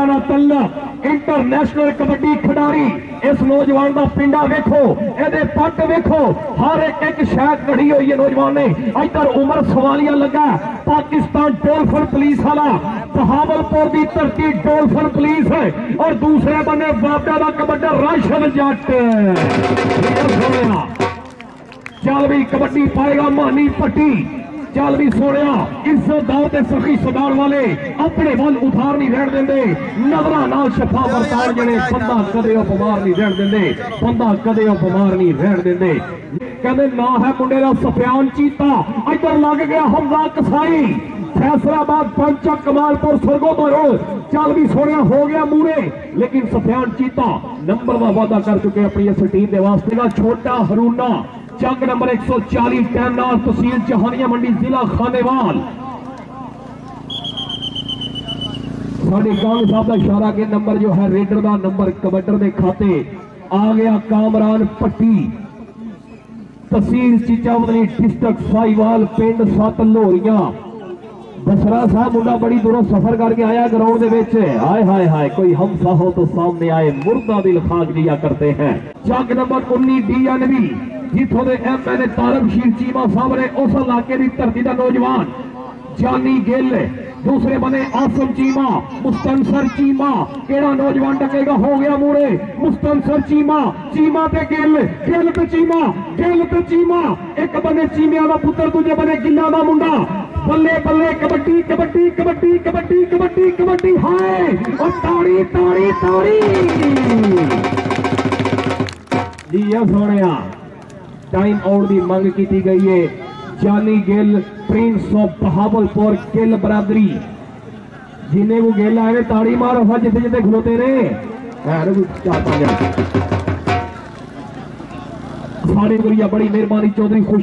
बेटा ना तल्ला इंटरनेशनल कबड्डी खिडारी इस नौजवान का पिंडा वेखो ए पट वेखो हर एक एक शायद कड़ी हुई है नौजवान ने इधर उमर सवालिया लगा पाकिस्तान डोलफन पुलिस वाला बहावलपुर की धरती डोलफन पुलिस है और दूसरे बने बाबा का कबड्डा राशन जट चल भी कबड्डी पाएगा मानी पट्टी जालवी सोने इज्जतदार ते सखी सदार वाले अपने वल उधार नहीं रहन देंगे नजरा नाल शफा बरतान जने बंदा कदे बीमार नहीं रहन देंगे बंदा कदे बीमार नहीं रहन देंगे कहते ना है मुंडे का सफ्यान चीता। इधर लग गया हमला कसाई। फैसलाबाद पंचा कमालपुर सरगो रोड चल भी सोने हो गया मूरे। लेकिन सफियान चीता नंबर का वादा कर चुके अपनी इस टीम के वास्ते। का छोटा हरूना जंग नंबर 140 टैनार तहसील जहानिया मंडी, जिला खानेवाल। साढ़े कांग साहब का इशारा के नंबर जो है, रेडर का नंबर कबड्डर के खाते। आ गया कामरान पट्टी। तहसील चिचावली डिस्ट्रिक्ट साईवाल पिंड सत लोरिया। बसरा साहब मुंडा बड़ी दूरों सफ़र करके आया ग्राउंड के हाय हाय हाय, कोई हम साहो तो सामने आए, मुर्दा दिल खाक दिया करते हैं। जग नंबर उन्नीस डी एन बी। ਜਿੱਥੋਂ ਦੇ ਐਮਐਲਏ ਤਾਰਕ ਸ਼ੀਰ ਚੀਮਾ ਸਾਹਿਬ ਨੇ ਉਸ ਇਲਾਕੇ ਦੀ ਧਰਤੀ ਦਾ ਨੌਜਵਾਨ ਜਾਨੀ ਗਿੱਲ ਦੂਸਰੇ ਬਨੇ ਆਸਮ ਚੀਮਾ ਮੁਸਤਨਸਰ ਚੀਮਾ ਕਿਹੜਾ ਨੌਜਵਾਨ ਟਕੇਗਾ ਹੋ ਗਿਆ ਮੂਰੇ ਮੁਸਤਨਸਰ ਚੀਮਾ ਚੀਮਾ ਤੇ ਗਿੱਲ ਗਿੱਲ ਤੇ ਚੀਮਾ ਗਿੱਲ ਤੇ ਚੀਮਾ ਇੱਕ ਬੰਨੇ ਚੀਮਿਆਂ ਦਾ ਪੁੱਤਰ ਦੂਜੇ ਬੰਨੇ ਗਿੱਲਾਂ ਦਾ ਮੁੰਡਾ ਬੱਲੇ ਬੱਲੇ ਕਬੱਡੀ ਕਬੱਡੀ ਕਬੱਡੀ ਕਬੱਡੀ ਕਬੱਡੀ ਕਬੱਡੀ ਹਾਏ ਉਹ ਤਾੜੀ ਤਾੜੀ ਤਾੜੀ ਜੀ ਇਹ टाइम आउट की मांग की गई है। जानी गिल, प्रिंस ऑफ़ बहावलपुर, गिल बरादरी। जिन्हें वो गिल आए ताड़ी मारो हर जिते जिते खलोते ने बड़ी मेहरबानी, चौधरी खुश।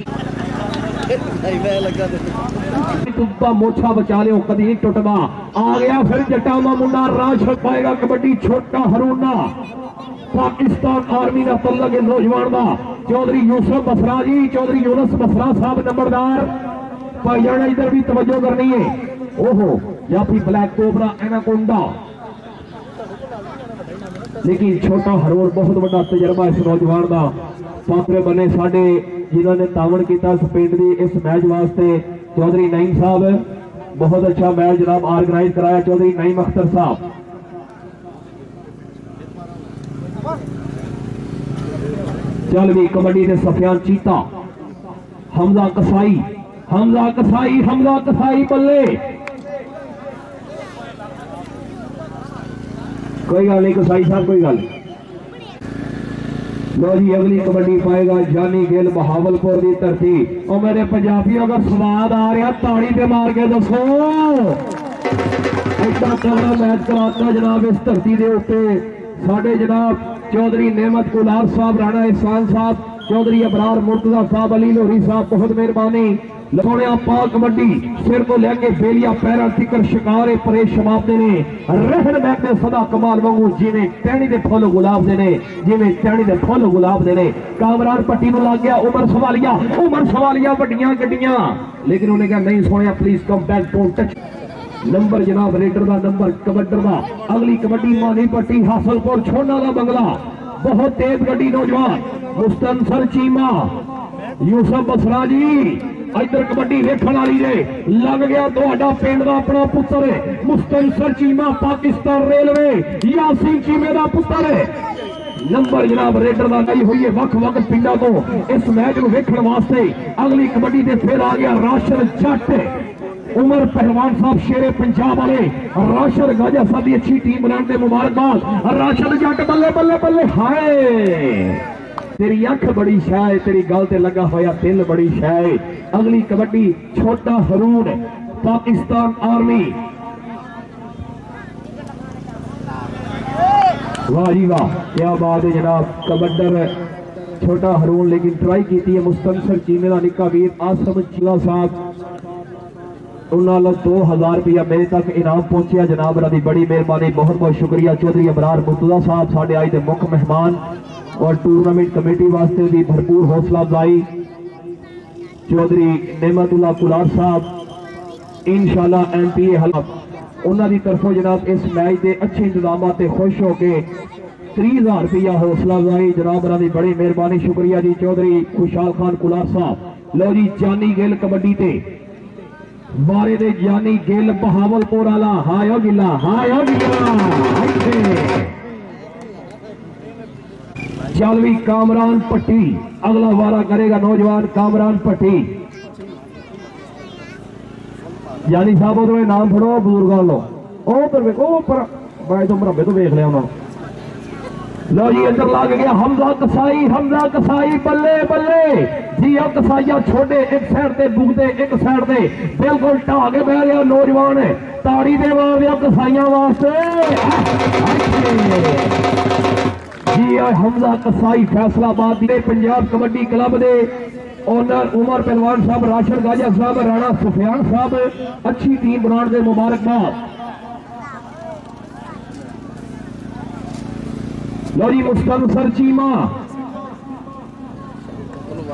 मोछा बचा लो कदी नहीं टुटना आ गया फिर जटावा मुंडा, राज पाएगा कबड्डी, छोटा हरूना पाकिस्तान आर्मी का पल्ला के नौजवान का चौधरी यूसुफ बसरा जी, चौधरी यूनस बसरा साहब नंबरदार। भाईजान इधर भी तवज्जो करनी है। ओहो या फिर ब्लैक कोबरा, एनाकोंडा। लेकिन छोटा हरोर, बहुत बड़ा तजर्बा इस नौजवान का पात्र बने साढ़े, जिन्होंने तावन किया इस पिंड की इस मैच वास्ते। चौधरी नईम साहब, बहुत अच्छा मैच जनाब ऑर्गेनाइज कराया। चौधरी नईम अख्तर साहब। जलवी, कबड्डी के सफियान चीता। हमजा कसाई हमजा कसाई हमजा कसाई बल्ले। कोई गल नहीं, कसाई साहब, कोई गल लो जी, अगली कबड्डी पाएगा जानी गिल बहावलपुर की धरती। और मेरे पंजाबियों का स्वाद आ रहा, ताड़ी पे मार के दसो। एक मैच कराता जनाब, इस धरती के उ साढ़े जनाब चौधरी नेमत कुलार साहब, राणा एहसान साहब, चौधरी अबरार मुर्तजा साहब, अली लोहरी साहब, बहुत मेहरबानी। पा कबड्डी, सिर को लेके पैरा शिकारे ने। रहन बैठे सदा कमाल वांगू टहनी के फुल गुलाब टहनी के फुल गुलाब कामरान पट्टी में लग गया, उमर सवालिया उमर सवालिया लेकिन उन्हें कहा, नहीं सोने please come back don't touch ਸਵਾਲੀਆ ਉਮਰ ਸਵਾਲੀਆ ਵੱਡੀਆਂ ਗੱਡੀਆਂ ਲੇਕਿਨ ਉਹਨੇ ਕਿਹਾ ਨਹੀਂ ਸੋਹਣਿਆ please come back don't touch number ਜਨਾਬ ਰੇਡਰ ਦਾ ਨੰਬਰ ਕਬੱਡਰ ਦਾ ਅਗਲੀ ਕਬੱਡੀ ਮਾਨੀ ਪੱਟੀ ਹਾਸਲਪੁਰ ਛੋਨਾ ਦਾ ਬੰਗਲਾ ਬਹੁਤ ਤੇਜ਼ ਗੱਡੀ ਨੌਜਵਾਨ ਮੁਸਤਨਸਰ ਚੀਮਾ ਯੂਸਫ ਬਸਰਾ ਜੀ ਇੱਧਰ ਕਬੱਡੀ ਵੇਖਣ ਵਾਲੀ ਜੇ ਲੱਗ ਗਿਆ ਤੁਹਾਡਾ ਪਿੰਡ ਦਾ ਆਪਣਾ ਪੁੱਤਰ ਮੁਸਤਨਸਰ ਚੀਮਾ ਪਾਕਿਸਤਾਨ ਰੇਲਵੇ ਯਾਸੀਨ ਚੀਮੇ ਦਾ ਪੁੱਤਰ ਨੰਬਰ ਜਨਾਬ ਰੇਡਰ ਦਾ ਗਈ ਹੋਈ ਹੈ ਵੱਖ-ਵੱਖ ਪਿੰਡਾਂ ਤੋਂ ਇਸ ਮੈਚ ਨੂੰ ਵੇਖਣ ਵਾਸਤੇ ਅਗਲੀ ਕਬੱਡੀ ਦੇ ਫਿਰ ਆ ਗਿਆ ਰਾਸ਼ਨ ਜੱਟ उमर पहलवान साहब शेरे पंजाब वाले, राशद गाजा साहब की अच्छी टीम बनाने मुबारकबाद। राशद जट बल्ले बल्ले बल्ले, हाय। तेरी अख बड़ी शाय, तेरी गल से लगा हुआ दिल बड़ी शाय। अगली कबड्डी, छोटा हरूण पाकिस्तान आर्मी। वाह जी वाह, क्या बात है जनाब। कबड्डर छोटा हरून, लेकिन ट्राई की मुस्तंसर चीमे का निका वीर, आसम चीला साहब। उन्होंने दो हज़ार रुपया मेरे तक इनाम पहुँचे जनाब, उन्हों की बड़ी मेहरबानी। बहुत बहुत शुक्रिया। चौधरी अबरार मुतुदा साहब साढ़े आज के मुख्य मेहमान और टूरनामेंट कमेटी वास्ते भी भरपूर हौसला अफजाई। चौधरी नेमतुल्ला कुलार साहब इन शाला एम पी ए हलाब उन्होंने तरफों जनाब, इस मैच के अच्छे इंतज़ाम से खुश हो के त्री हज़ार रुपया हौसला अफजाई। जनाब, उन्हों की बड़ी मेहरबानी। शुक्रिया जी। चौधरी खुशहाल खान कुलार साहब। लो जी, जानी गिल कबड्डी ਬਾਰੇ ਦੇ ਜਾਨੀ ਗਿੱਲ ਬਹਾਵਲਪੁਰ ਵਾਲਾ ਹਾਇਓ ਗਿੱਲਾ ਹਾਇਓ ਗਿੱਲਾ ਇੱਥੇ ਚੱਲ ਵੀ ਕਾਮਰਾਨ ਪੱਟੀ ਅਗਲਾ ਵਾਰਾ ਕਰੇਗਾ ਨੌਜਵਾਨ ਕਾਮਰਾਨ ਪੱਟੀ ਯਾਨੀ ਸਾਹਿਬ ਉਹਦੇ ਨਾਮ ਫੜੋ ਬਜ਼ੁਰਗਾਂ ਲੋ ਉਹ ਉੱਧਰ ਵੇਖੋ ਉਹ ਪਰ ਬਾਈ ਤੋਂ ਮਰਬੇ ਤੋਂ ਵੇਖ ਲਿਆ ਉਹਨਾਂ ਨੂੰ लो जी इधर लग गया। हमला कसाई हमला कसाई, बल्ले बल्ले। जी, अब कसाइया छोटे एक सैड से बुगते एक सैड से बिल्कुल ढा बह रहा नौजवान। ताड़ी दे कसाइया वास्ते। जी आ हमजा कसाई फैसलाबाद ने पंजाब कबड्डी क्लब के ओनर उमर पहलवान साहब, राशन गाजिया साहब, राणा सुफियान साहब, अच्छी टीम बनाने मुबारकबाद। लोरी मुस्तम सर चीमा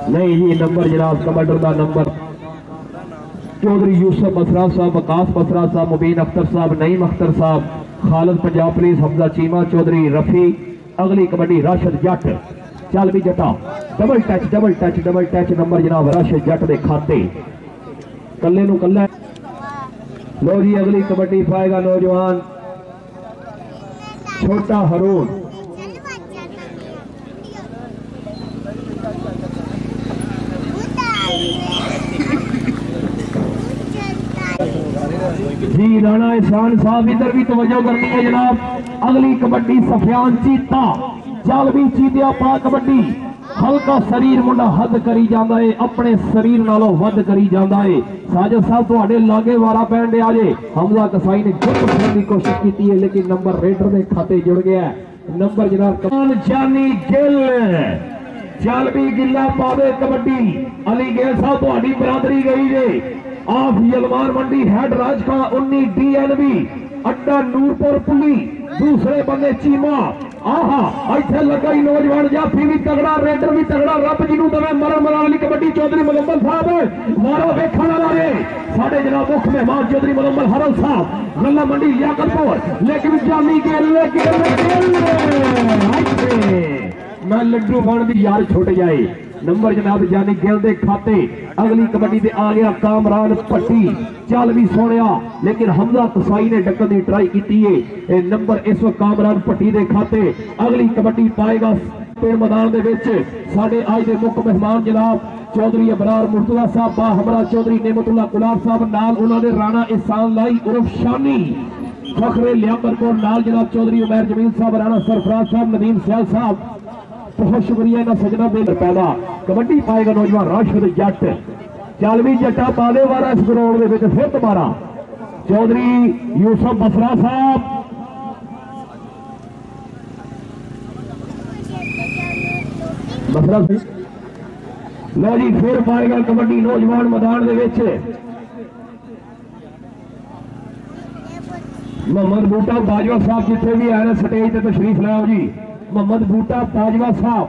नहीं, ये नंबर जनाब कमांडर का नंबर चौधरी यूसुफ मसरा साहब बकाश मसरा साहब, मुबीन अख्तर साहब, नईम अख्तर साहब, खालद पंजाब पुलिस, हमजा चीमा, चौधरी रफी, अगली कबड्डी राशद जट. चल भी जटा. Double touch double touch double touch number जनाब, राशद जट के खाते. कले कला लो जी, अगली कबड्डी पाएगा नौजवान. छोटा हरूण मिलाना है शान साहब, इधर भी तवज्जो करनी है जनाब। अगली कबड्डी सफियान चीता जालवी चीतिया पा कबड्डी। हल्का शरीर मुंडा हद करी जाता है, अपने शरीर नालों वध करी जाता है। साजिद साहब थोड़े तो लागे वारा पैन दिया जे हमजा कसाई ने गुप्त गुट की कोशिश की है, लेकिन नंबर रेडर के खाते जुड़ गया है। नंबर जनाब कमान जानी गिल। चल भी गिला पावे कबड्डी। अली गिल साहब थोड़ी तो बरादरी गई जे। आप यलवार मंडी हेड राज का उन्नी डीएनबी अड्डा नूरपुर पुली, दूसरे बंदे चीमा। आहा भी तगड़ा भी तगड़ा जिन्हों वाली कबड्डी, चौधरी मुकम्मल साहब, मारो वेखण वाले साडे जनाब मुख मेहमान चौधरी मुकम्मल हरल साहब गला मंडी लियाकतपुर लेकिन जामी के लेकिन मैं लड्डू बन दी यार छुट जाए। नंबर जनाब यानी गिल के खाते। अगली कबड्डी से आ गया कामरान पट्टी। चल भी सोने लेकिन हमला तसाई ने डकन की ट्राई की नंबर इस वक्त कामरान पट्टी के खाते। अगली कबड्डी पाएगा चौधरी चौधरी फखरे जनाब चौधरी उमैर ज़मीन साहब, राणा सरफराज साहब, नदीम सियाल साहब। बहुत शुक्रिया इन्होंने सजना दे पैदा। कबड्डी पाएगा नौजवान राशद जट। चालवी जटा पाले वाला इस ग्राउंड के फिर दोबारा चौधरी यूसुफ बसरा साहब। बसरा लो जी, फिर पाएगा कबड्डी नौजवान मैदान मोहम्मद बूटा बाजवा साहब जिथे भी आए स्टेज तक तशरीफ़ लाओ जी। मोहम्मद बूटा ताजवा साहब,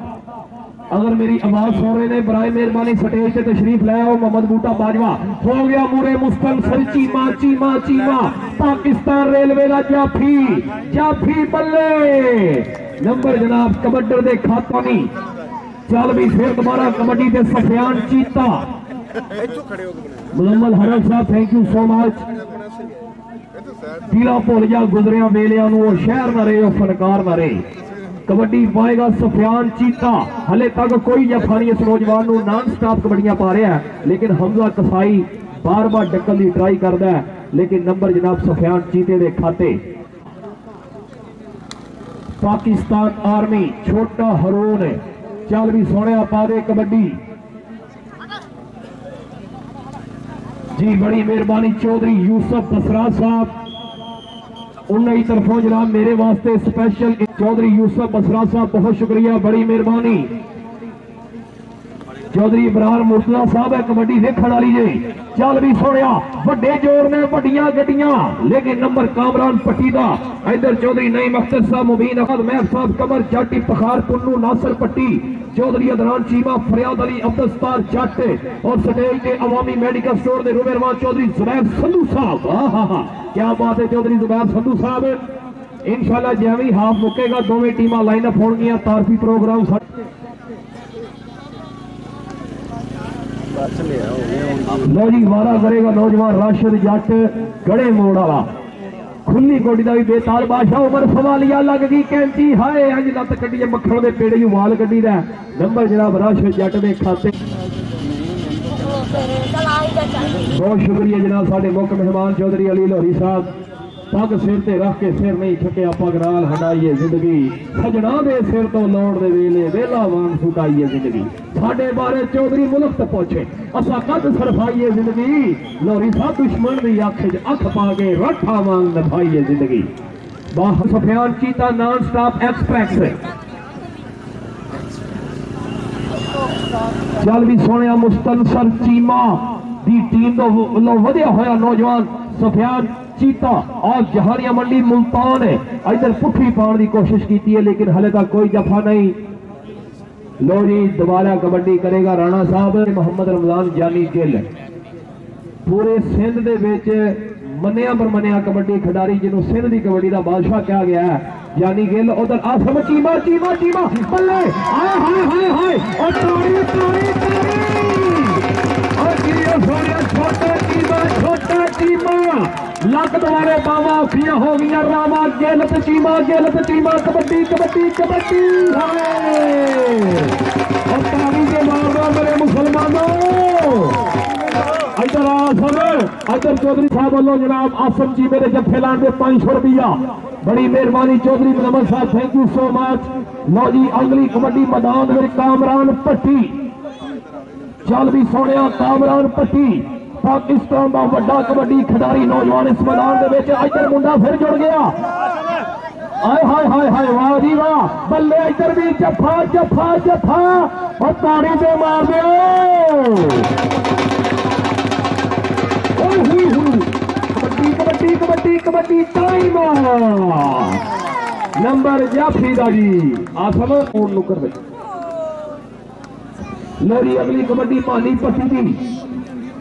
अगर मेरी आवाज़ सुन रहे ने बराए मेहरबानी स्टेज से तशरीफ़ ले आओ, मोहम्मद बूटा बाजवा हो गया मुरे मुस्तन सर, चीमा चीमा चीमा। पाकिस्तान रेलवे का जाफी जाफी बल्ले। नंबर जनाब, कबड्डर दे खाता नहीं चल भी फिर दोबारा कबड्डी दे सफियान चीता। मुलम्मल हरफ साहब थैंक यू सो मच दिला भुल जा गुजरिया वेलिया शहर न रहे फनकार न रहे Muhammad Haram sahib thank you so much ਆਪਣਾ ਸਹੀ ਹੈ ਇਹ ਤਾਂ ਸਾਈਡ ਪੀਲਾ ਭੁੱਲ ਜਾ ਗੁਜ਼ਰਿਆਂ ਵੇਲਿਆਂ ਨੂੰ ਉਹ ਸ਼ਹਿਰ ਨਾ ਰਹੇ ਉਹ ਫਨਕਾਰ ਨਾ ਰਹੇ ਕਬੱਡੀ ਪਾਏਗਾ ਸਫਿਆਨ ਚੀਤਾ ਹਲੇ ਤੱਕ ਕੋਈ ਜਫਾ ਨਹੀਂ ਇਸ ਨੌਜਵਾਨ ਨੂੰ ਨਾਨ ਸਟਾਪ ਕਬੱਡੀਆਂ ਪਾ ਰਿਹਾ ਹੈ ਲੇਕਿਨ ਹਮਜ਼ਾ ਕਸਾਈ ਬਾਰ-ਬਾਰ ਡੱਕਣ ਦੀ ਟਰਾਈ ਕਰਦਾ ਹੈ ਲੇਕਿਨ ਨੰਬਰ ਜਨਾਬ ਸਫਿਆਨ ਚੀਤੇ ਦੇ ਖਾਤੇ ਪਾਕਿਸਤਾਨ ਆਰਮੀ ਛੋਟਾ ਹਰੂਨ ਚੱਲ ਵੀ ਸੋਹਣਿਆ ਪਾ ਦੇ ਕਬੱਡੀ ਜੀ ਬੜੀ ਮਿਹਰਬਾਨੀ ਚੌਧਰੀ ਯੂਸਫ ਬਸਰਾ ਸਾਹਿਬ उन्हें तरफों जनाब मेरे वास्ते स्पेशल चौधरी यूसुफ बसरा साहब बहुत शुक्रिया बड़ी मेहरबानी। चौधरी इमरान मुसला साहब है, कबड्डी देखने वाली जी। चल भी सुनिया वे ज़ोर ने व्डिया गड्डिया, लेकिन नंबर कामरान पट्टी का इधर चौधरी नई मख्तर साहब, मुबीन अहमद महब साहब, कमर चाटी पखार पुनू नासर पट्टी। चौधरी अदरान चीमा, फरियाद अली अब्दस्तार चट और सटेल के अवामी मेडिकल स्टोर के रुबेरवान चौधरी जुबैर संधू साहब। हाँ हाँ। क्या बात है चौधरी जुबैर संधू साहब। इन शाला जैवी हाफ़ मुकेगा, दोवें टीम लाइनअप होगी तारफी प्रोग्राम ਲੋ ਜੀ ਵਾਰਾ ਕਰੇਗਾ ਨੌਜਵਾਨ ਰਾਸ਼ਦ ਜੱਟ ਗੜੇ ਮੋੜ ਵਾਲਾ ਖੁੱਲੀ ਕੋਡੀ ਦਾ ਵੀ ਬੇਤਾਲ ਬਾਸ਼ਾ ਉਮਰ ਸਵਾਲੀਆ ਲੱਗ ਗਈ ਕੈਂਤੀ ਹਾਏ ਅੰਜ ਲੱਤ ਕੱਢੀਏ ਮੱਖਣ ਦੇ ਪੇੜੇ ਨੂੰ ਵਾਲ ਕੱਢੀ ਦਾ ਨੰਬਰ ਜਨਾਬ ਰਾਸ਼ਦ ਜੱਟ ਦੇ ਖਾਤੇ ਬਹੁਤ ਸ਼ੁਕਰੀਆ ਜਨਾਬ ਸਾਡੇ ਮੁੱਖ ਮਹਿਮਾਨ ਚੌਧਰੀ ਅਲੀ ਲੋਹਰੀ ਸਾਹਿਬ ਪੱਗ ਸਿਰ ਤੇ ਰੱਖ ਕੇ ਸਿਰ ਨਹੀਂ ਛੱਕਿਆ ਪੱਗ ਨਾਲ ਹਟਾਈਏ ਜ਼ਿੰਦਗੀ ਸਜਣਾ ਦੇ ਸਿਰ ਤੋਂ ਲੋੜ ਦੇ ਵੇਲੇ ਵੇਲਾ ਵਾਂਗ ਸੁਟਾਈਏ ਜ਼ਿੰਦਗੀ ਸਾਡੇ ਬਾਰੇ ਚੌਧਰੀ ਮੁਲਕ ਤੇ ਪਹੁੰਚੇ ਅਸਾਂ ਕਦ ਸਰਫਾਈਏ ਜ਼ਿੰਦਗੀ ਲੋਹਰੀ ਸਾਹਿਬ ਦੁਸ਼ਮਣ ਦੀ ਅੱਖ 'ਚ ਅੱਖ ਪਾ ਕੇ ਰੱਠਾ ਵਾਂਗ ਨਭਾਈਏ ਜ਼ਿੰਦਗੀ ਬਾਹ ਸੁਫਿਆਨ ਚੀਤਾ ਨਾਨ ਸਟਾਪ ਐਕਸਪ੍ਰੈਸ ਚੱਲ ਵੀ ਸੋਹਣਿਆ ਮੁਸਤਨਸਰ ਚੀਮਾ ਦੀ ਟੀਮ ਤੋਂ ਵੱਲੋਂ ਵਧਿਆ ਹੋਇਆ ਨੌਜਵਾਨ ਸੁਫਿਆਨ चीता और जहानिया मंडी मुल्तान है। इधर पुठी पाने की कोशिश की है, लेकिन हले तक कोई जफा नहीं। लो जी दोबारा कबड्डी करेगा राणा साहब, मोहम्मद रमज़ान जानी गिल पूरे सिंध के बेच मनिया पर मनिया कबड्डी खिडारी, जिन्हों सिंध की कबड्डी का बादशाह कहा गया है यानी गिल उधर आसम चीमा चीमा चीमा, बल्ले। हाय हाय हाय हाय। और तोड़ी तोड़ी तोड़ी और गिरियो सोनिया छोटे चीमा छोटा चीमा लक दुआरे हो गया, रामा गेलत चीमा गेलत चीमा कबड्डी कबड्डी कबड्डी मेरे मुसलमानों। इधर चौधरी साहब वालों जनाब, आसम जी मेरे जत्थे ला दे पाँच सौ रुपया। बड़ी मेहरबानी चौधरी नमन साहब थैंक यू सो मच लो जी, अंगली कबड्डी मैदान, मेरे कामरान पट्टी। चल भी सोने कामरान पट्टी। ਪਾਕਿਸਤਾਨ ਦਾ ਵੱਡਾ ਕਬੱਡੀ ਖਿਡਾਰੀ ਨੌਜਵਾਨ ਇਸ ਮੈਦਾਨ ਦੇ ਵਿੱਚ ਇਧਰ ਮੁੰਡਾ ਫਿਰ ਜੁੜ ਗਿਆ ਆਏ ਹਾਏ ਹਾਏ ਹਾਏ ਵਾਹ ਜੀ ਵਾਹ ਬੱਲੇ ਇੱਧਰ ਵੀ ਜੱਫਾ ਜੱਫਾ ਜੱਫਾ ਉਹ ਤਾੜੀ ਤੇ ਮਾਰ ਦਿਓ ਓਏ ਹੋਈ ਹੋਈ ਕਬੱਡੀ ਕਬੱਡੀ ਕਬੱਡੀ ਕਬੱਡੀ ਟਾਈਮ ਨੰਬਰ ਜਾਫੀ ਦਾ ਜੀ ਆਸਮ ਉਹ ਨੁਕਰ ਵਿੱਚ ਲੋਰੀ ਅਗਲੀ ਕਬੱਡੀ ਮਾਨੀ ਪੱਟੀ ਦੀ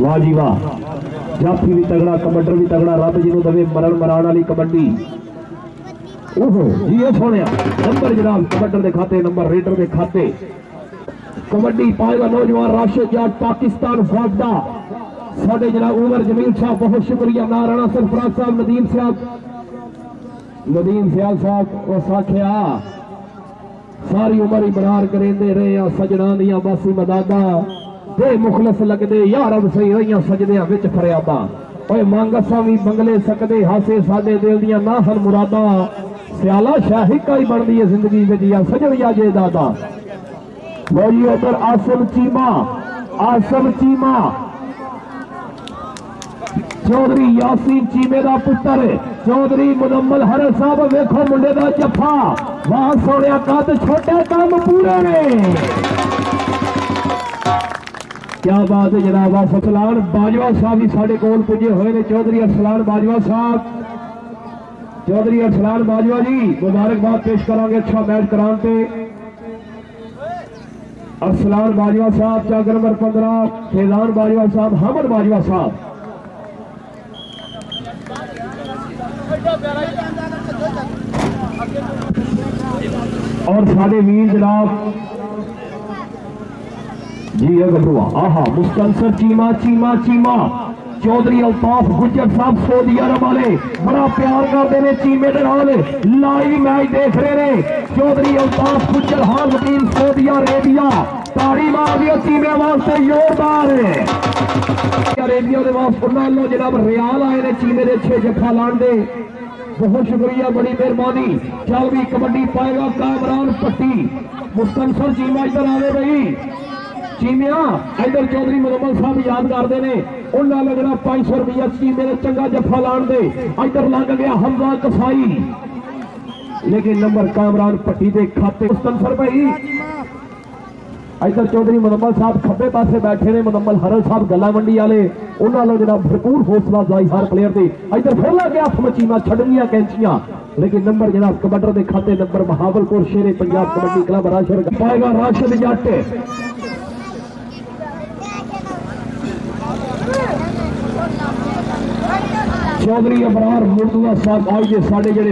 वाह जी वाह। जाफी भी तगड़ा, कमांडर भी तगड़ा, रब जी दवे मरण मराण वाली कबड्डी। ओहो, जी नंबर जनाब, कमांडर के खाते, नंबर रेडर के खाते। कबड्डी पाएगा नौजवान राष्ट्र जाट, पाकिस्तान फौज का साढ़े जनाब उमर जमील साहब बहुत शुक्रिया। ना राणा सरफराज साहब, नदीम साहब नदीम सियाल साहब उस आख्या सारी उम्र इबरार करेंदे रहे आ, सजना दिया बासी मदादा। दे मुखलस लगते यार अब सही रही सजदियाँ विच फरियादा ओए मांगसा भी बंगले सकते हासे साधे दिल दियाँ ना हर मुरादा। सियाला शाहिका ही बनती है ज़िंदगी विच, या सजन या जे दादा। बोलिए उधर आसम चीमा आसम चीमा। ਚੌਧਰੀ ਯਾਸੀਨ ਚੀਮੇ ਦਾ ਪੁੱਤਰ ਚੌਧਰੀ ਮੁਨੰਮਲ ਹਰ ਸਾਹਿਬ ਵੇਖੋ ਮੁੰਡੇ ਦਾ ਜੱਫਾ ਵਾਹ ਸੋਹਣਿਆ ਕੱਦ ਛੋਟੇ ਕੰਮ ਪੂਰੇ ਨੇ ਕਿਆ ਬਾਤ ਹੈ ਜਨਾਬ ਆ ਫਸਲਾਨ ਬਾਜਵਾ ਸਾਹਿਬ ਵੀ ਸਾਡੇ ਕੋਲ ਪੁੱਜੇ ਹੋਏ ਨੇ ਚੌਧਰੀ ਅਰਸਲਾਨ ਬਾਜਵਾ ਸਾਹਿਬ ਚੌਧਰੀ ਅਰਸਲਾਨ ਬਾਜਵਾ ਜੀ ਮੁਬਾਰਕਬਾਦ ਪੇਸ਼ ਕਰਾਂਗੇ ਅੱਛਾ ਮੈਚ ਕਰਾਉਣ ਤੇ ਅਰਸਲਾਨ ਬਾਜਵਾ ਸਾਹਿਬ ਚਾਗਰ ਨੰਬਰ 15 ਫੈਜ਼ਾਨ ਬਾਜਵਾ ਸਾਹਿਬ ਹਮਦ ਬਾਜਵਾ ਸਾਹਿਬ और साढ़े वीर जनाब, जी अगरवा आहा मुस्तंसर चीमा चीमा चीमा, चौधरी अल्ताफ गुजर साहब, सऊदी अरब वाले, बड़ा प्यार करते ने चीमे के नाल लाइव मैच देख रहे हैं। चौधरी अल्ताफ गुजर हाल वकील, सऊदी अरेबिया ਅਰੇਬੀਆ ਤਾੜੀ ਮਾਰ ਦਿਓ ਚੀਮੇ ਵਾਸਤੇ ਜ਼ੋਰਦਾਰ ਅਰੇਬੀਆ ਦੇ ਵਾਸਤੇ ਉਹਨਾਂ ਵੱਲੋਂ ਜਨਾਬ ਰਿਆਲ ਆਏ ਨੇ ਚੀਮੇ ਦੇ 6 ਜੱਫਾ ਲਾਣ ਦੇ ਬਹੁਤ ਸ਼ੁਕਰੀਆ ਬੜੀ ਮਿਹਰਬਾਨੀ ਚੱਲ ਵੀ ਕਬੱਡੀ ਪਾਏਗਾ ਕਾਮਰਾਨ ਪੱਟੀ ਮੁਸਤਨਸਰ ਚੀਮਾ ਇੱਧਰ ਆਵੇ ਬਈ ਚੀਮਿਆ ਇਧਰ ਚੌਧਰੀ ਮੁਹੰਮਦ ਸਾਹਿਬ ਯਾਦ ਕਰਦੇ ਨੇ ਉਹਨਾਂ ਲੱਗਣਾ 500 ਰੁਪਇਆ ਚੀਮੇ ਨੇ ਚੰਗਾ ਜੱਫਾ ਲਾਣ ਦੇ ਇਧਰ ਲੱਗ ਗਿਆ ਹਮਜ਼ਾ ਕਸਾਈ ਲੇਕਿਨ ਨੰਬਰ ਕਾਮਰਾਨ ਪੱਟੀ ਦੇ ਖਾਤੇ ਮੁਸਤਨਸਰ ਭਾਈ ਇਧਰ ਚੌਧਰੀ ਮੁਹੰਮਦ ਸਾਹਿਬ ਖੱਬੇ ਪਾਸੇ ਬੈਠੇ ਨੇ ਮੁਹੰਮਦ ਹਰਲ ਸਾਹਿਬ ਗੱਲਾਂ ਮੰਡੀ ਵਾਲੇ ਉਹਨਾਂ ਨੂੰ ਜਿਹੜਾ ਭਰਪੂਰ ਹੌਸਲਾ ਜਾਈ ਹਰ ਪਲੇਅਰ ਦੇ ਇਧਰ ਫਿਰ ਲੱਗ ਗਿਆ ਹੱਥ ਮਚੀਮਾ ਛੱਡਣੀਆਂ ਕੈਂਚੀਆਂ ਲੇਕਿਨ ਨੰਬਰ ਜਿਹੜਾ ਕਬੱਡਰ ਦੇ ਖਾਤੇ ਨੰਬਰ ਬਹਾਵਲਪੁਰ ਸ਼ੇਰੇ ਪੰਜਾਬ ਕਬੱਡੀ ਕਲੱਬ ਰਾਸ਼ਦ ਪਾਏਗਾ ਰਾਸ਼ਦ ਜੱਟ ਚੌਧਰੀ ਅਬਰਾਰ ਮੁਰਤਜ਼ਾ ਸਾਹਿਬ ਅੱਜ ਦੇ ਸਾਡੇ ਜਿਹੜੇ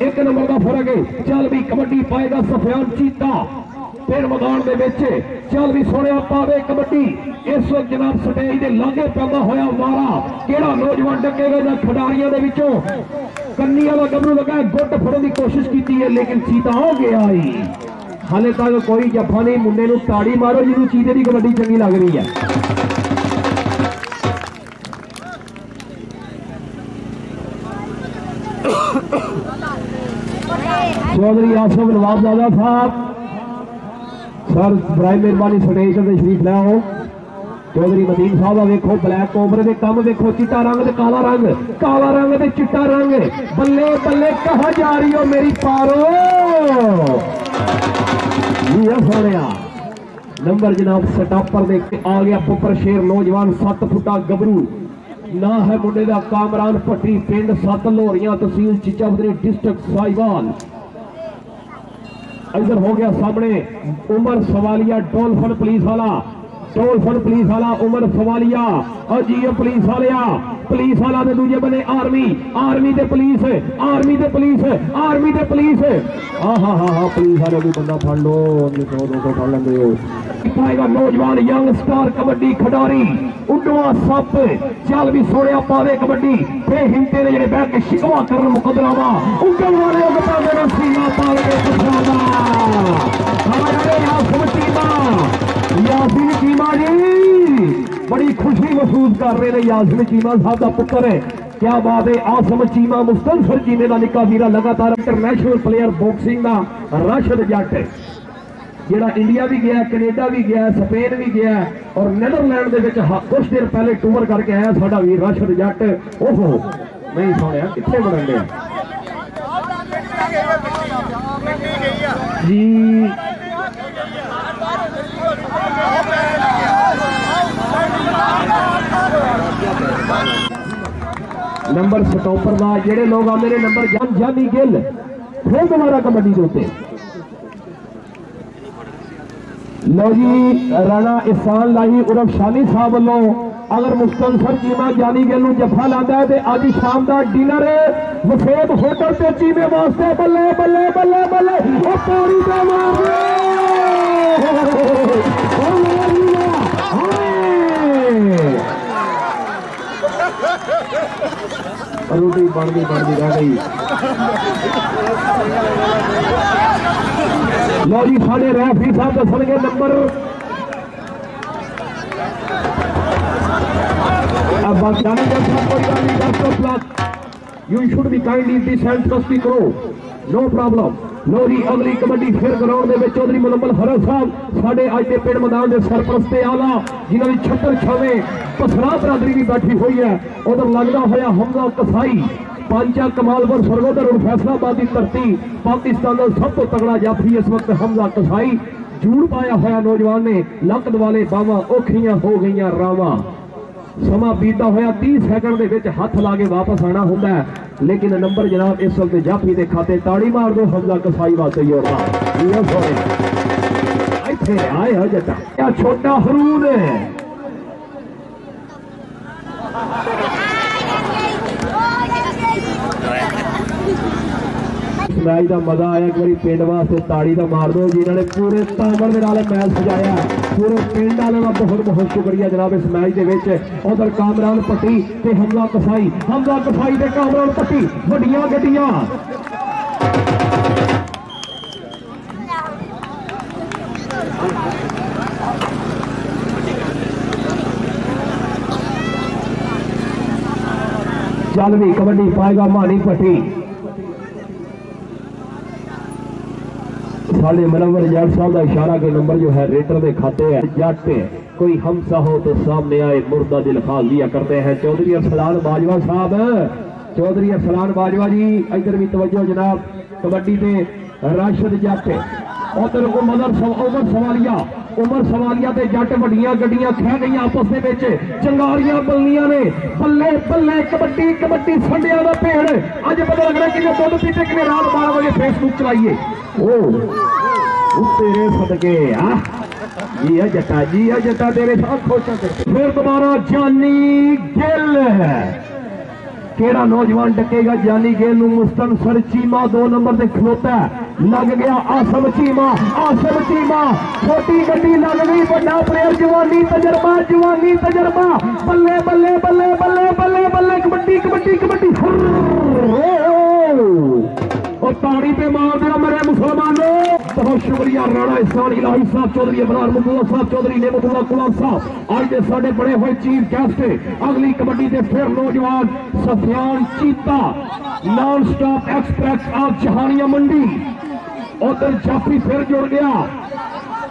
ਇੱਕ ਨੰਬਰ ਦਾ ਫ਼ਰਕ ਹੈ, ਚੱਲ ਵੀ ਕਬੱਡੀ ਪਾਏਗਾ ਸਫਿਆਨ ਚੀਤਾ। ਫਿਰ ਮੈਦਾਨ ਦੇ ਵਿੱਚ ਚੱਲ ਵੀ ਸੋਹਣਿਆ ਪਾਵੇ ਕਬੱਡੀ। ਇਸ ਵਕਤ ਜਨਾਬ ਸਟੇਜ ਦੇ ਲਾਗੇ ਪੈਂਦਾ ਹੋਇਆ ਵਾਰਾ। ਕਿਹੜਾ ਨੌਜਵਾਨ ਡੱਕੇਗਾ ਜਾਂ ਖਿਡਾਰੀਆਂ ਦੇ ਵਿੱਚੋਂ? ਕੰਨੀ ਵਾਲਾ ਗੱਭਰੂ ਲਗਾ, ਗੁੱਟ ਫੜਨ ਦੀ ਕੋਸ਼ਿਸ਼ ਕੀਤੀ ਹੈ, ਲੇਕਿਨ ਚੀਤਾ ਹੋ ਗਿਆ ਈ। ਹਾਲੇ ਤੱਕ ਕੋਈ ਜੱਫਾ ਨਹੀਂ, ਮੁੰਡੇ ਨੂੰ ਤਾੜੀ ਮਾਰੋ, ਜਿਹਨੂੰ ਚੀਤੇ ਦੀ ਕਬੱਡੀ ਚੰਗੀ ਲੱਗ ਰਹੀ ਹੈ। चौधरी आसफ नवाबजादा साहब। सर बराए मेहरबानी स्टेज पर शरीफ लै चौधरी मदीन साहब का वेखो, ब्लैक कोबरे के कम वेखो, चिट्टा रंग काला रंग काला रंग चिट्टा रंग। बल्ले बल्ले, कहा जा रही हो मेरी पारो? सोने नंबर जनाब सटापर दे आ गया पुपर शेर, नौजवान सत्त फुटा गबरू। ना है मुंडे का कामरान पट्टी पिंड सत लोहरिया तहसील चिचावदरी डिस्ट्रिक्ट साहिवाल इधर हो गया सामने। उमर सवालिया डोलफन पुलिस वाला डोलफन पुलिस वाला उमर सवालिया। और जी पुलिस वालिया ਪੁਲਿਸ ਵਾਲਿਆ ਪੁਲਿਸ ਵਾਲਾ ਦੇ ਦੂਜੇ ਬੰਨੇ ਆਰਮੀ ਆਰਮੀ ਤੇ ਪੁਲਿਸ ਆਰਮੀ ਤੇ ਪੁਲਿਸ ਆਰਮੀ ਤੇ ਪੁਲਿਸ ਆ ਹਾ ਹਾ ਹਾ ਪੁਲਿਸ ਵਾਲੇ ਵੀ ਬੰਦਾ ਫੜ ਲੋ ਉਹਨੇ ਦੋ ਦੋ ਫੜ ਲੈਂਦੇ ਹੋ ਪਾਏਗਾ ਨੌਜਵਾਨ ਯੰਗ ਸਟਾਰ ਕਬੱਡੀ ਖਿਡਾਰੀ ਉੱਡਵਾ ਸੱਪ ਚੱਲ ਵੀ ਸੋਹਣਿਆ ਪਾਵੇ ਕਬੱਡੀ ਬੇਹਿੰਤੇ ਦੇ ਜਿਹੜੇ ਬਹਿ ਕੇ ਸ਼ਿਕਵਾ ਕਰਨ ਮੁਕਦਰਾਵਾ ਉੱਡਣ ਵਾਲੇ ਉਹ ਪਾਵੇ ਨੇ ਸੀਨਾ ਪਾਲ ਕੇ ਪੁੱਛਾਦਾ ਹਮਾਰੇ ਯਾਸਮ ਚੀਮਾ ਯਾਸਿਨ ਚੀਮਾ ਜੀ ਬੜੀ ਖੁਸ਼ੀ ਮਹਿਸੂਸ ਕਰ ਰਹੇ ਨੇ ਯਾਸਿਨ ਚੀਮਾ ਸਾਹਿਬ ਦਾ ਪੁੱਤਰ ਹੈ ਕਿਆ ਬਾਤ ਹੈ ਆਸਮ ਚੀਮਾ ਮੁਸਤਨਫਰ ਚੀਮੇ ਦਾ ਨਿੱਕਾ ਵੀਰਾ ਲਗਾਤਾਰ ਇੰਟਰਨੈਸ਼ਨਲ ਪਲੇਅਰ ਬਾਕਸਿੰਗ ਦਾ ਰਾਸ਼ਦ ਜੱਟ ਹੈ ਜਿਹੜਾ ਇੰਡੀਆ ਵੀ ਗਿਆ ਕੈਨੇਡਾ ਵੀ ਗਿਆ ਸਪੇਨ ਵੀ ਗਿਆ ਔਰ ਨੈਦਰਲੈਂਡ ਦੇ ਵਿੱਚ ਹ- ਕੁਝ ਦਿਨ ਪਹਿਲੇ ਟੂਰ ਕਰਕੇ ਆਇਆ ਸਾਡਾ ਵੀਰ ਰਾਸ਼ਦ ਜੱਟ ਓਹੋ ਨਹੀਂ ਸੁਣਿਆ ਕਿੱਥੇ ਬਣਨ ਡਿਆ ਜੀ नंबर सतौपर का जोड़े लोग आते हैं नंबर जान जानी गिल, फिर दोबारा कबड्डी के उत्ते। लो जी, राणा इफान लाही उर्फ़ शाली साहब वालों अगर मुस्तनसर चीमा जानी गिल जफा लाता है तो अज शाम का डिनर मुफेद होटल से चीमे वास्ते बल्ले बल्ले बल्ले बल्ले ha ha ha! बढ़ बढ़ती बढ़ रह। गई लो साढ़े रैफी साहब दस तो गए नंबर। अब बाकी दस plus you should be kindly this hand trustee करो नो प्रॉब्लम ਲੋ ਜੀ ਅਗਲੀ ਕਬੱਡੀ ਫਿਰ ਗਰਾਊਂਡ ਦੇ ਵਿੱਚ ਚੌਧਰੀ ਮੁਹੰਮਦ ਹਰਲ ਸਾਹਿਬ ਸਾਡੇ ਅੱਜ ਦੇ ਪਿੰਡ ਮੈਦਾਨ ਦੇ ਸਰਪ੍ਰਸਤ ਤੇ ਆਲਾ ਜਿਨ੍ਹਾਂ ਦੀ ਛੱਤਰ ਛਾਵੇਂ ਪਸਰਾ ਬਰਾਦਰੀ ਵੀ ਬੈਠੀ ਹੋਈ ਹੈ ਉਧਰ ਲੱਗਦਾ ਹੋਇਆ ਹਮਜ਼ਾ ਕਸਾਈ ਪਾਂਚਾ ਕਮਾਲਪੁਰ ਸਰਗੋਦਰ ਔਰ ਫੈਸਲਾਬਾਦ ਦੀ ਧਰਤੀ ਪਾਕਿਸਤਾਨ ਦਾ ਸਭ ਤੋਂ ਤਗੜਾ ਜਾਫੀ ਇਸ ਵਕਤ ਹਮਜ਼ਾ ਕਸਾਈ ਜੂੜ ਪਾਇਆ ਹੋਇਆ ਨੌਜਵਾਨ ਨੇ ਲੱਕ ਦਵਾਲੇ ਬਾਵਾਂ ਔਖੀਆਂ ਹੋ ਗਈਆਂ ਰਾਵਾਂ ਸਮਾਂ ਬੀਤਦਾ ਹੋਇਆ 30 ਸੈਕਿੰਡ ਦੇ ਵਿੱਚ ਹੱਥ ਲਾ ਕੇ ਵਾਪਸ ਆਣਾ ਹੁੰਦਾ ਹੈ ਲੇਕਿਨ ਨੰਬਰ ਜਨਾਬ ਇਸ ਵਕਤ ਜਾਫੀ ਦੇ ਖਾਤੇ ਤਾੜੀ ਮਾਰ ਦੋ ਹਮਜ਼ਾ ਕਸਾਈ ਵਾਸਤੇ ਯੋਰਾ ਇਹ ਸੋਰੇ ਇੱਥੇ ਆਏ ਹੋ ਜੱਟਾ ਇਹ ਛੋਟਾ ਹਰੂਨ ਹੈ ਮੈਚ ਦਾ ਮਜ਼ਾ ਆਇਆ ਇੱਕ ਵਾਰੀ ਪਿੰਡ ਵਾਸਤੇ ਤਾੜੀ ਦਾ ਮਾਰ ਦਿਓ ਜਿਨ੍ਹਾਂ ਨੇ ਪੂਰੇ ਤਾਮਰ ਦੇ ਨਾਲ ਇਹ ਮੈਚ ਸਜਾਇਆ ਪੂਰੇ ਪਿੰਡ ਵਾਲਿਆਂ ਦਾ ਬਹੁਤ ਬਹੁਤ ਸ਼ੁਕਰੀਆ ਜਨਾਬ ਇਸ ਮੈਚ ਦੇ ਵਿੱਚ ਉਧਰ ਕਾਮਰਾਨ ਪੱਟੀ ਤੇ ਹਮਲਾ ਕਸਾਈ ਹਮਲਾ ਕਸਾਈ ਤੇ ਕਾਮਰਾਨ ਪੱਟੀ ਵੱਡੀਆਂ ਗੱਡੀਆਂ ਚੱਲ ਵੀ ਕਬੱਡੀ ਪਾਏਗਾ ਮਾਨੀ साढ़े मनवर जाट साहब का इशारा के नंबर जो है रेटर में खाते हैं। जाट हैं। कोई हमसा हो तो सामने आए, मुर्दा दिल खाल दिया करते हैं। चौधरी अफसलान बाजवा साहब। चौधरी अफसलान बाजवा जी, इधर भी तवज्जो जनाब। कबड्डी के राशद जट उधर उमर उमर सवालिया। उमर सवालिया जट वड्डियाँ गड्डिया खह गई आपस के बिच चंगारियाँ बलनियाँ ने। बल्ले बल्ले, कबड्डी कबड्डी संडिया का भेड़। अब पता लगना कि दुध पीते कि रात बारह बजे फेसबुक चलाइए। ओ तेरे सदके जिया जटा जिया जटा तेरे साथ फिर दोबारा जानी गिल केड़ा नौजवान डकेगा जानी गेल मुस्तन सर चीमा, दो नंबर से खलोता है। लग गया आसम चीमा आसम चीमा। छोटी गड्डी लग गई बड़ा प्लेयर, जवानी तजर्बा जवानी तजर्बा। बल्ले बल्ले बल्ले बल्ले बल्ले बल्ले, कबड्डी कबड्डी कबड्डी। और ताड़ी पे मार दिया मेरे मुसलमानों। बहुत शुक्रिया। राणा इसान इलाही साहब चौधरी इमरान मुकुल्ला साहब चौधरी नेमतुल्ला कुला साहब। आज के साढ़े बड़े हुए चीफ गेस्ट अगली कबड्डी के फिर नौजवान सफियान चीता non stop express of Jahania Mandi. उधर जाफी फिर जुड़ गया।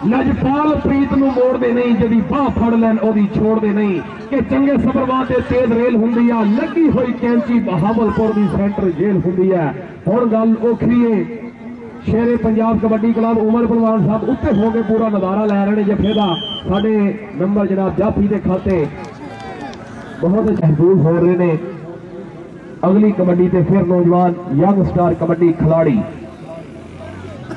नजपाल प्रीत मोड़ते नहीं जी बह फड़ लैन छोड़ते नहीं। कि चंगे सबरवान से तेज रेल होंगी आ लगी हुई कैंची बहावलपुर की सेंटर जेल होंगी है हम गल औखी है ਸ਼ੇਰੇ ਪੰਜਾਬ ਕਬੱਡੀ ਕਲੱਬ ਉਮਰ ਪਹਿਲਵਾਨ ਸਾਹਿਬ ਉੱਤੇ ਹੋ ਕੇ ਪੂਰਾ ਨਜ਼ਾਰਾ ਲੈ ਰਹੇ ਨੇ ਜਫੇ ਦਾ ਸਾਡੇ ਨੰਬਰ ਜਨਾਬ ਜਾਫੀ ਦੇ ਖਾਤੇ ਬਹੁਤ ਮਹਿਸੂਸ ਹੋ ਰਹੇ ਨੇ ਅਗਲੀ ਕਬੱਡੀ ਤੇ ਫਿਰ ਨੌਜਵਾਨ ਯੰਗ ਸਟਾਰ ਕਬੱਡੀ ਖਿਲਾੜੀ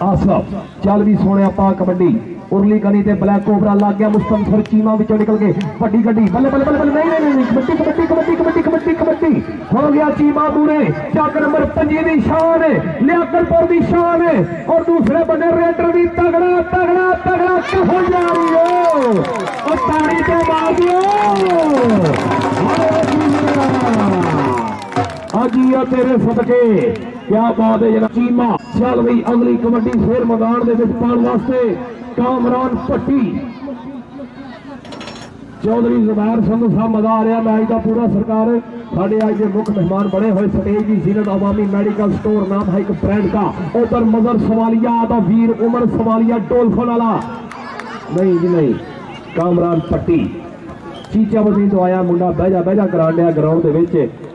ਆਸਫ ਚੱਲ ਵੀ ਸੋਹਣਿਆ ਪਾ ਕਬੱਡੀ ਉਰਲੀ ਕਨੀ ਤੇ ਬਲੈਕ ਕੋਬਰਾ ਲੱਗ ਗਿਆ ਮੁਸਤਨਸਰ ਚੀਮਾ ਵਿੱਚੋਂ ਨਿਕਲ ਕੇ ਵੱਡੀ ਗੱਡੀ ਬੱਲੇ ਬੱਲੇ ਬੱਲੇ ਬੱਲੇ, ਨਹੀਂ ਨਹੀਂ ਨਹੀਂ ਕਬੱਡੀ ਕਬੱਡੀ ਕਬੱਡੀ ਕਬੱਡੀ ਕਬੱਡੀ ਕਬੱਡੀ ਹੋ ਗਿਆ ਚੀਮਾ ਪੂਰੇ ਚੱਕ ਨੰਬਰ 5 ਦੀ ਸ਼ਾਨ ਹੈ ਲਿਆਕਤਪੁਰ ਦੀ ਸ਼ਾਨ ਹੈ ਔਰ ਦੂਸਰੇ ਬੰਨੇ ਰੇਡਰ ਦੀ ਤਗੜਾ ਤਗੜਾ ਤਗੜਾ ਕਹੋ ਜਾ ਰਹੀ ਹੋ ਉਹ ਤਾੜੀ ਤੇ ਮਾਰ ਦਿਓ ਆਜੀ ਆ ਤੇਰੇ ਸਦਕੇ ਕਿਆ ਬਾਤ ਹੈ ਜਨਾਬ ਚੀਮਾ ਚੱਲ ਬਈ ਅਗਲੀ ਕਬੱਡੀ ਫੇਰ ਮੈਦਾਨ ਦੇ ਵਿੱਚ ਪਾਉਣ कामरान भट्टी चौधरी जुबैर सिंह साहब मज़ा आ रहा मैच का पूरा सरकार। साढ़े आज के मुख्य मेहमान बने हुए। स्टेज की जीनत अवामी मेडिकल स्टोर नाम है एक ब्रांड का। उधर मजर सवालिया आता वीर उमर सवालिया डोलखोन वाला। नहीं जी नहीं। कामरान पट्टी। चीचा बदी तो आया मुंडा। बहजा बहजा करा लिया ग्राउंड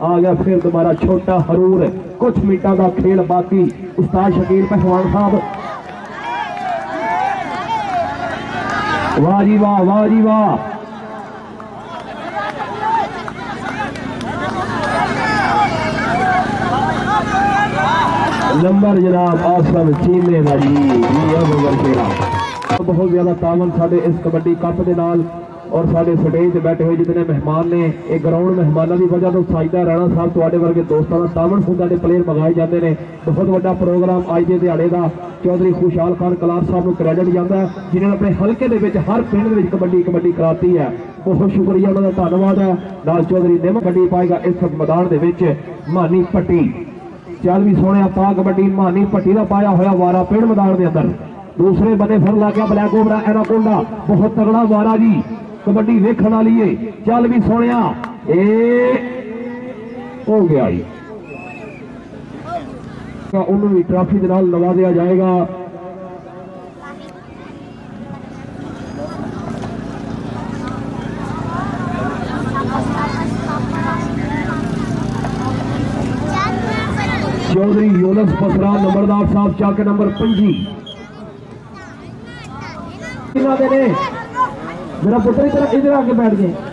आ गया फिर दोबारा छोटा हरूर। कुछ मिनटा का खेल बाकी। उस्ताद शकील पहलवान साहब। वाजी वाह वाजी वाह। नंबर जनाब आसम चीमे का जी अब बहुत ज़्यादा तावन साढ़े इस कबड्डी कप के नाल। और साढ़े स्टेज बैठे हुए जितने मेहमान ने एक ग्राउंड मेहमानों की वजह तो साजदा राणा साहब थोड़े वर्गे दोस्तों का तावन खुदा के प्लेयर मंगाए जाते हैं बहुत व्डा प्रोग्राम अज के दिहाड़े का चौधरी खुशहाल खान कलार साहब को क्रैडिट जाता है जिन्होंने अपने हल्के हर पिंड कबड्डी कबड्डी कराती है बहुत शुक्रिया उन्होंने धनवाद है लाल चौधरी निम कबड्डी पाएगा इस मैदान के मानी भट्टी चल भी सोने पा कबड्डी मानी भट्टी का पाया हुआ वारा पेड़ मैदान के अंदर दूसरे बने फिर ला गया ब्लैक ओबरा एनाकोंडा बहुत तगड़ा वारा जी कबड्डी वेख वाली है चल भी सुने हो गया जी। उन्होंने ट्रॉफी के नवाजा जाएगा। चौधरी योलस पसरा, नंबरदार साहब, चाक नंबर पंजी। मेरा पुत्र इधर आके बैठ गए।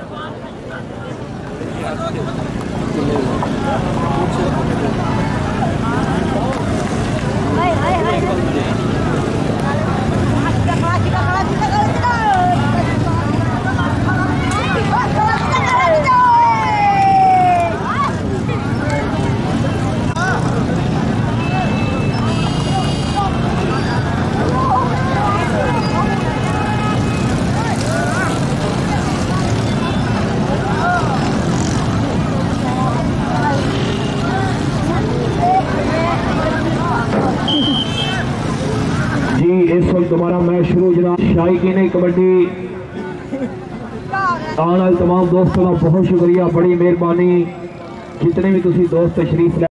कबड्डी आने वाले तमाम दोस्तों का बहुत शुक्रिया, बड़ी मेहरबानी। जितने भी तुम दोस्त तशरीफ़